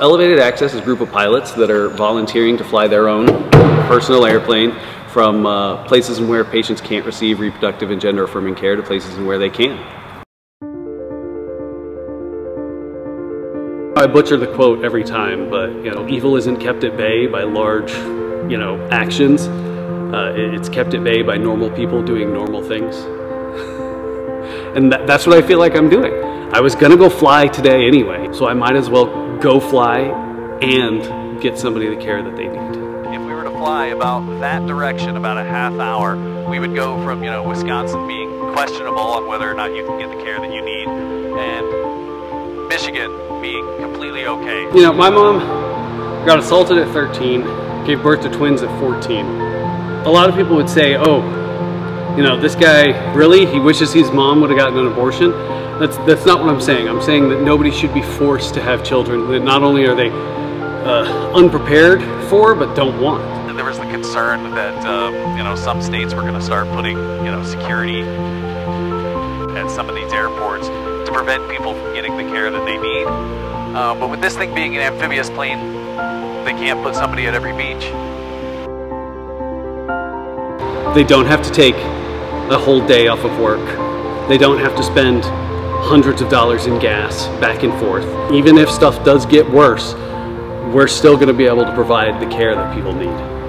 Elevated Access is a group of pilots that are volunteering to fly their own personal airplane from uh, places where patients can't receive reproductive and gender affirming care to places where they can. I butcher the quote every time, but you know, evil isn't kept at bay by large, you know, actions. Uh, it's kept at bay by normal people doing normal things. and that, that's what I feel like I'm doing. I was gonna go fly today anyway, so I might as well go fly and get somebody the care that they need. If we were to fly about that direction, about a half hour, we would go from, you know, Wisconsin being questionable on whether or not you can get the care that you need, and Michigan being completely okay. You know, my mom got assaulted at 13, gave birth to twins at 14. A lot of people would say, oh, you know, this guy, really, he wishes his mom would have gotten an abortion. That's, that's not what I'm saying. I'm saying that nobody should be forced to have children that not only are they uh, unprepared for, but don't want. And there was the concern that, um, you know, some states were going to start putting, you know, security at some of these airports to prevent people from getting the care that they need. Uh, but with this thing being an amphibious plane, they can't put somebody at every beach. They don't have to take a whole day off of work. They don't have to spend hundreds of dollars in gas back and forth. Even if stuff does get worse, we're still going to be able to provide the care that people need.